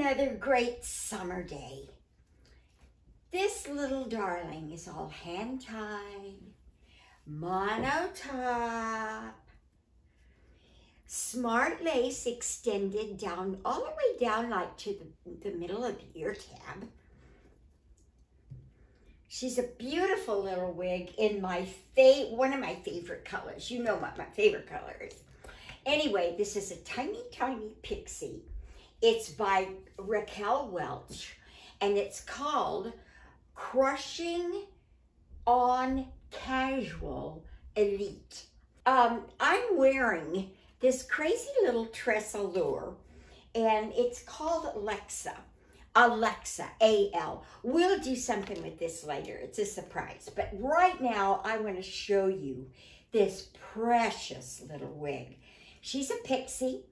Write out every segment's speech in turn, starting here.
another great summer day. This little darling is all hand-tied, monotop, smart lace extended down, all the way down like to the, the middle of the ear tab. She's a beautiful little wig in my fa one of my favorite colors. You know what my favorite color is. Anyway, this is a tiny, tiny pixie. It's by Raquel Welch, and it's called Crushing on Casual Elite. Um, I'm wearing this crazy little TressAllure, and it's called Alexa. Alexa, A-L. We'll do something with this later. It's a surprise. But right now, I want to show you this precious little wig. She's a pixie,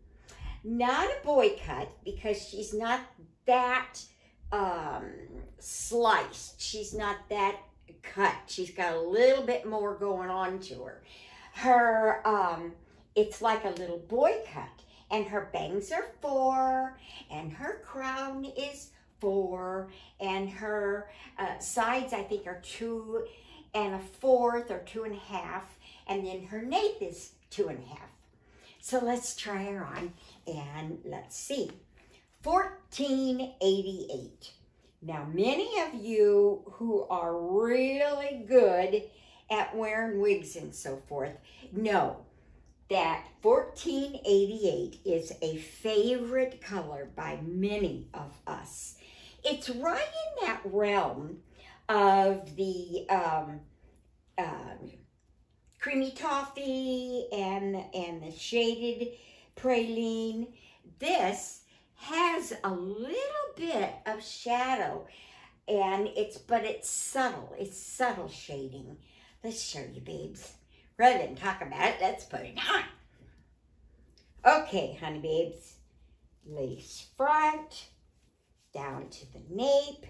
not a boy cut because she's not that um, sliced. She's not that cut. She's got a little bit more going on to her. Her, um, it's like a little boy cut and her bangs are four, and her crown is four, and her uh, sides, I think, are two and a fourth or two and a half, and then her nape is two and a half. So let's try her on, and let's see. 1488. Now, many of you who are really good at wearing wigs and so forth know that 1488 is a favorite color by many of us. It's right in that realm of the um, uh, creamy toffee and, and the shaded praline. This has a little bit of shadow and it's, but it's subtle. It's subtle shading. Let's show you, babes. Rather than talk about it, let's put it on. Okay, honey babes. Lace front, down to the nape,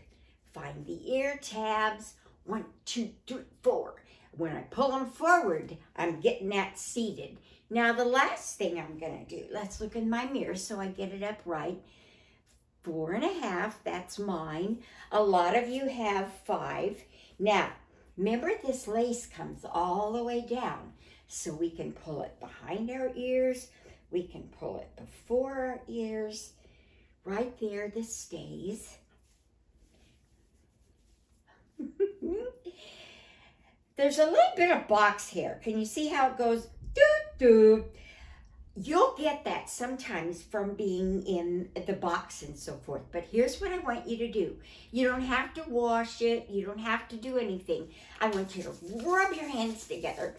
find the ear tabs. One, two, three, four. When I pull them forward, I'm getting that seated. Now, the last thing I'm to do, let's look in my mirror so I get it up right. Four and a half, that's mine. A lot of you have five. Now, Remember, this lace comes all the way down, so we can pull it behind our ears, we can pull it before our ears. Right there, this stays. There's a little bit of box hair. Can you see how it goes? Doo doo. You'll get that sometimes from being in the box and so forth. But here's what I want you to do. You don't have to wash it. You don't have to do anything. I want you to rub your hands together,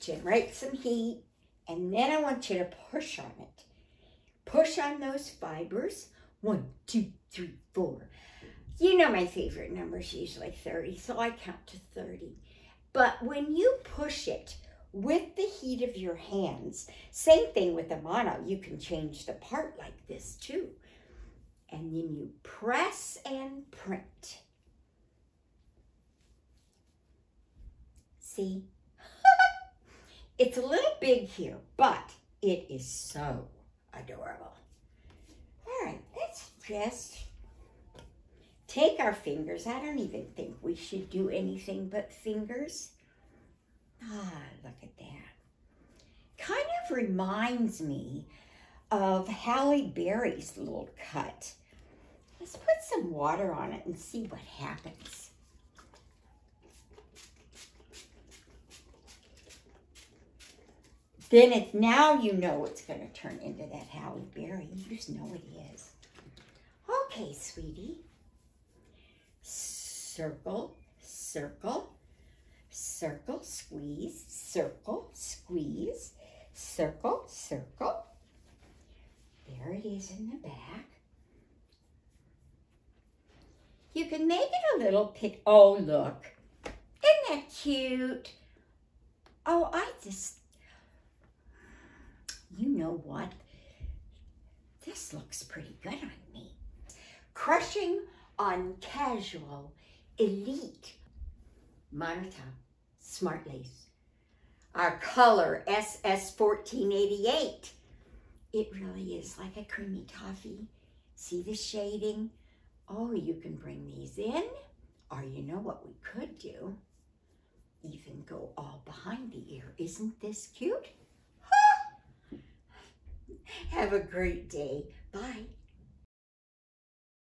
generate some heat, and then I want you to push on it. Push on those fibers. One, two, three, four. You know my favorite number is usually 30, so I count to 30. But when you push it, with the heat of your hands. Same thing with the mono. You can change the part like this too. And then you press and print. See? it's a little big here, but it is so adorable. All right, let's just take our fingers. I don't even think we should do anything but fingers. Ah, look at that. Kind of reminds me of Halle Berry's little cut. Let's put some water on it and see what happens. Then it, now you know it's going to turn into that Halle Berry. You just know it is. Okay, sweetie. Circle, circle, circle, squeeze, circle, squeeze, circle, circle. There it is in the back. You can make it a little pic. Oh, look. Isn't that cute? Oh, I just, you know what? This looks pretty good on me. Crushing on casual, elite, monotone Smart Lace. Our color, SS1488. It really is like a creamy toffee. See the shading? Oh, you can bring these in, or you know what we could do? Even go all behind the ear. Isn't this cute? Have a great day. Bye.